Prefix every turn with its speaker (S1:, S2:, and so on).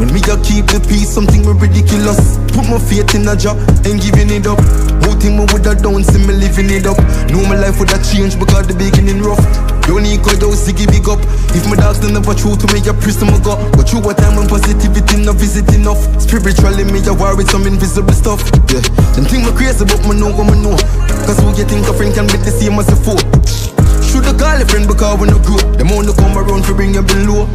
S1: When me a keep the peace, something me ridiculous. Put my faith in a job, ain't giving it up. Who think me woulda done, see me living it up. Know my life woulda changed because the beginning rough. Don't need God, those Ziggy big up. If my dogs don't never true to me, a prison my God But you what time when positivity not visit enough. Spiritually, me a worry some invisible stuff. Yeah, them think me crazy, but me know what me know. Cause who you think a friend can be the same as a foe? Shoulda call a friend because we no good. Them only come around to bring you below.